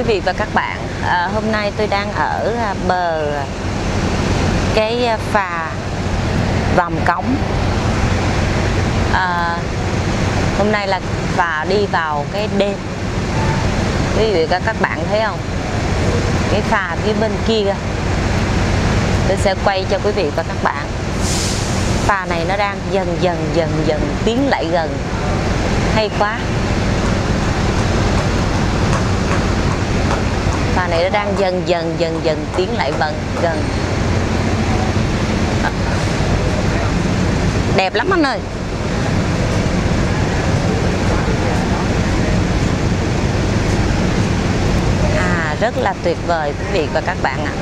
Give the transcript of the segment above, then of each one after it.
Quý vị và các bạn, à, hôm nay tôi đang ở à, bờ cái à, phà vòng Cống. À, hôm nay là phà đi vào cái đêm. Quý vị và các bạn thấy không? Cái phà phía bên kia. Tôi sẽ quay cho quý vị và các bạn. Phà này nó đang dần dần dần dần tiến lại gần. Hay quá. Này nó đang dần dần dần dần tiến lại gần gần. Đẹp lắm anh ơi. À rất là tuyệt vời quý vị và các bạn ạ.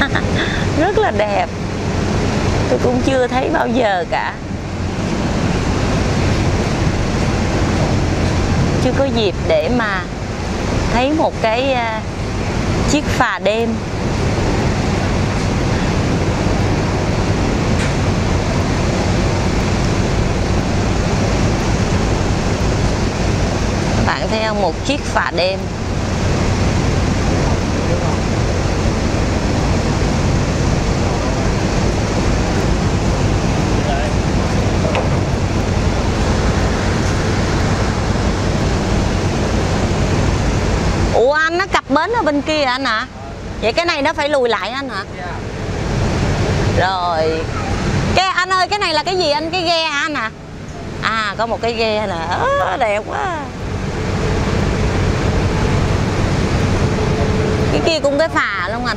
Rất là đẹp tôi cũng chưa thấy bao giờ cả. Chưa có dịp để mà thấy một cái uh, chiếc phà đêm. Bạn thấy không một chiếc phà đêm Ủa anh nó cặp bến ở bên kia anh hả? Vậy cái này nó phải lùi lại anh hả? Rồi. Cái anh ơi cái này là cái gì anh? Cái ghe hả anh ạ? À có một cái ghe nè. À, Đẹp quá. Cái kia cũng cái phà luôn anh.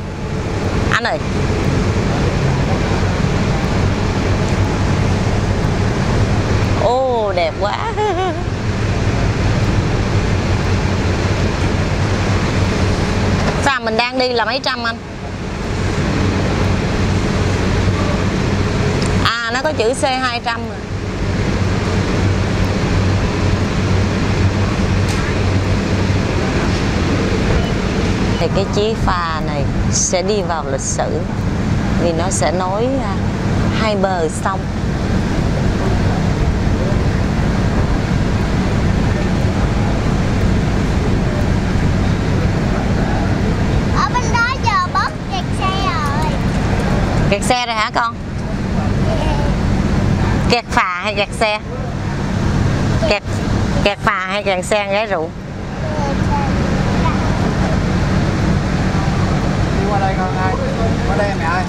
Anh ơi. Ô đẹp quá Phà mình đang đi là mấy trăm anh? À nó có chữ C200 trăm Thì cái chiếc phà này sẽ đi vào lịch sử Vì nó sẽ nối à, hai bờ sông ở bên đó giờ bớt kẹt xe rồi Kẹt xe rồi hả con? Kẹt phà hay kẹt xe? Kẹt kẹt phà hay kẹt xe gái rượu? đi qua đây con ai qua đây mẹ ơi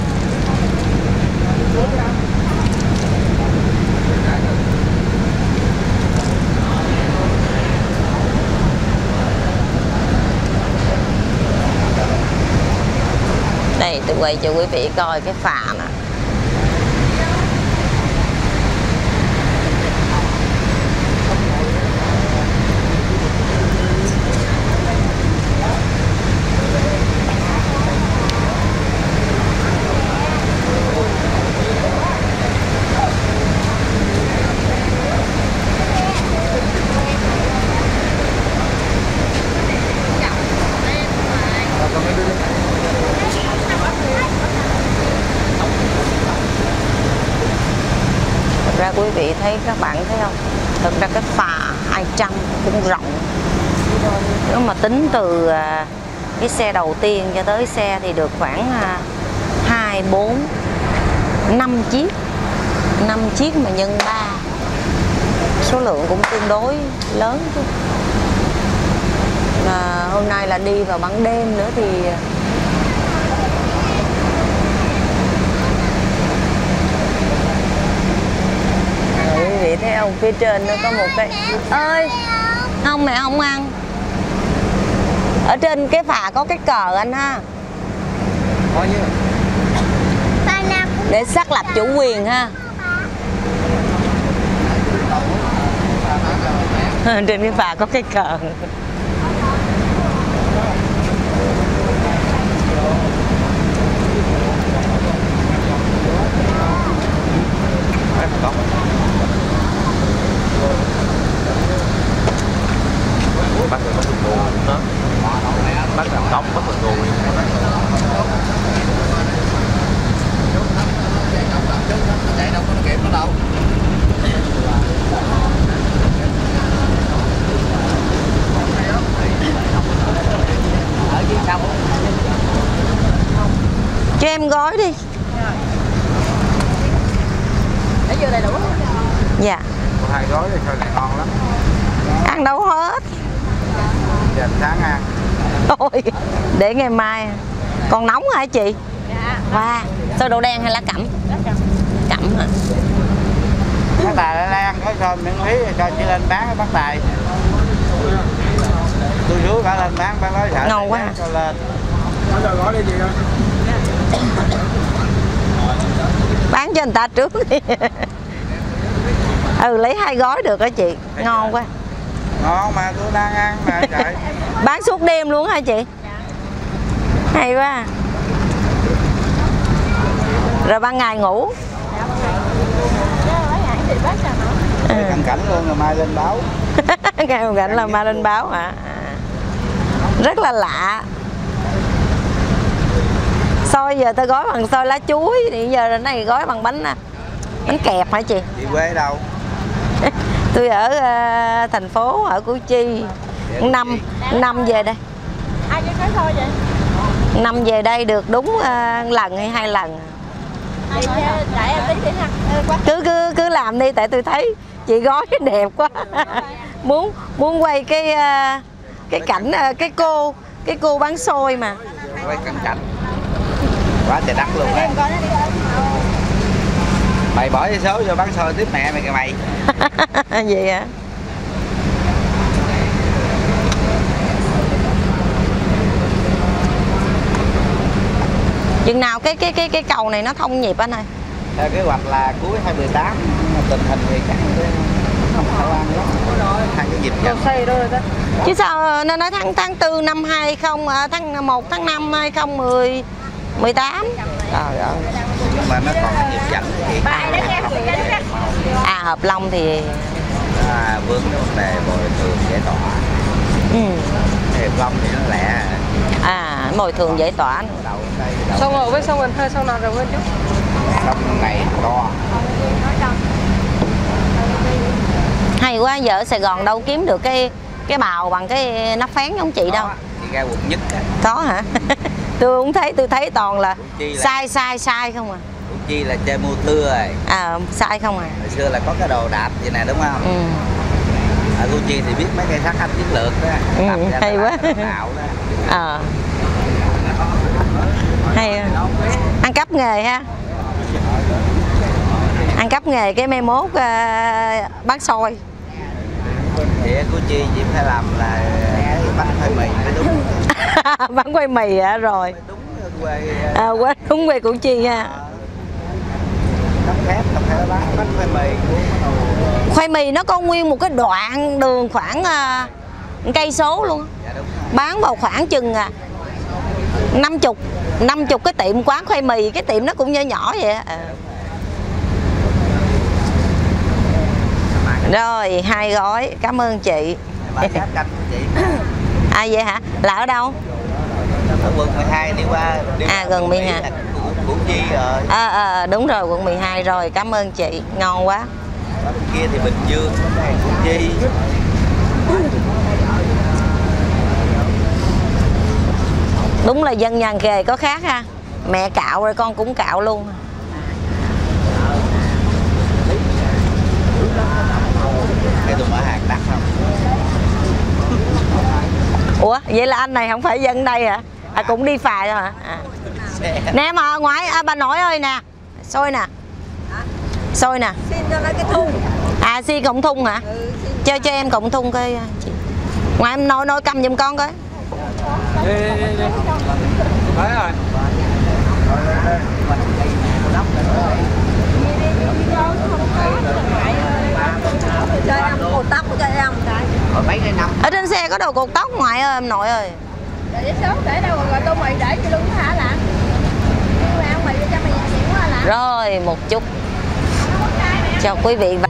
Đây tôi quay cho quý vị coi cái phà nè. Ra thấy các bạn thấy không? Thực ra cái phà 200 cũng rộng. Nếu mà tính từ à, cái xe đầu tiên cho tới xe thì được khoảng 2, 4, 5 chiếc. 5 chiếc mà nhân 3 Số lượng cũng tương đối lớn chứ. Mà hôm nay là đi vào ban đêm nữa thì Rồi, quý vị thấy không phía trên nó có một cái ơi không mẹ không ăn. Ở trên cái phà có cái cờ anh ha. Có chứ. Để xác lập chủ quyền ha. Trên cái phà có cái cờ bắt làm đóng bắt là người chạy đâu có kịp nó đâu cho em gói đi. Để vô đầy đủ dạ hai gói thì thôi ngon lắm. Ăn đâu hết. Dạ, Dành sáng ăn thôi. Để ngày mai. Còn nóng hả chị? Dạ. Wow sôi đậu đen hay lá cẩm? Cẩm. Hả? Bác Tài Lai Lan có cho miễn phí cho chị lên bán bác Tài Tôi xuống cả lên bán bác nói sợ Ngon quá à. cho lên. Bán cho người ta trước đi. Ừ lấy hai gói được đó chị. Ngon quá Ngon mà tôi đang ăn mà trời. Bán suốt đêm luôn hả chị? Hay quá. Rồi ban ngày ngủ. Cận cảnh luôn rồi mai lên báo. Ngày một cảnh là ma lên báo hả? À. rất là lạ. Xôi giờ ta gói bằng xôi lá chuối thì giờ này gói bằng bánh à, bánh kẹp hả chị? Chị quê đâu tôi ở ờ, thành phố ở củ chi. Năm năm về đây. Ai cho nói thôi vậy? Năm về đây được đúng ờ, lần hay hai lần. Quá cứ cứ cứ làm đi tại tôi thấy chị gói đẹp quá. Muốn muốn quay cái ờ, cái cảnh ờ, cái cô cái cô bán xôi mà. Quay cận cảnh. Quá trời đất luôn á Em coi nó đi Mày bỏ cái số vô bán xôi tiếp mẹ mày kìa mày. Vậy hả? Chừng nào cái cái cái cái cầu này nó thông nhịp anh ơi? Theo kế hoạch là cuối 2018 Tình hình thì chắc không khả quan lắm. Hai cái dịp dần Xây rồi đó chứ sao nó nói tháng tháng tư năm 20 à, tháng 1 tháng 5 2010 18 trời ơi mà nó còn cái dịp dần thì à hợp long thì à, vướng cái vấn đề bồi thường giải tỏa. Ừ. hiệp long thì nó lẻ. À bồi thường giải tỏa. Xong rồi với xong gần hơi xong nào rồi quên chút? Sông này to. Hay quá giờ ở Sài Gòn đâu kiếm được cái cái bào bằng cái nắp phén giống chị đâu. Đó, thì ra quận nhất á. Có hả? Tôi cũng thấy tôi thấy toàn là sai sai sai không à chi là chơi mua tưa rồi. À sai không à? Hồi xưa là có cái đồ đạp vậy nè đúng không? Ừ. ở Củ chi thì biết mấy cây sắt anh chiến lược đó Ừ, hay quá. tạo đó. Ờ. Hay à. ăn cắp nghề ha. Ăn cắp nghề cái mai mốt à, bán xôi. Thì ở Củ chi chỉ phải làm là cái bánh khoai mì mới đúng. Bán quay mì hả? Rồi. Đúng quê à, quá đúng quê củ chi ha. Cấp phép không phải bán bánh khoai mì. Nó có nguyên một cái đoạn đường khoảng à, cây số luôn dạ bán vào khoảng chừng à, năm chục năm chục cái tiệm quán khoai mì cái tiệm nó cũng nhỏ nhỏ vậy. À. rồi. Hai gói cảm ơn chị. Chị. À vậy hả? Là ở đâu? Ở quận 12 đi qua đi À, gần Củ 12. Củ, Chi rồi à, à, đúng rồi quận 12 rồi. Cảm ơn chị. Ngon quá. Ở bên kia thì Bình Dương Củ Chi. Đúng là dân nhàn nghề có khác ha. Mẹ cạo rồi con cũng cạo luôn. Cái tôi mở hàng đắt không? Ủa vậy là anh này không phải dân đây hả? À cũng đi phà thôi hả? À. xe nè mà ngoại à, bà nội ơi nè. Xôi nè. Xôi nè. Xin cho lấy cái thùng. À si cộng thun hả? Cho. Cho em cộng thun coi chị. Ngoại em nói nói cầm giùm con coi. Đấy cột tóc cho em Rồi ở trên xe có đồ cột tóc ngoại ơi em nội ơi. Để số để đâu rồi tôi mày để cho luôn hả lạ Nhưng mà ăn mày cho mày nhẹ quá lạ rồi một chút. Cho quý vị và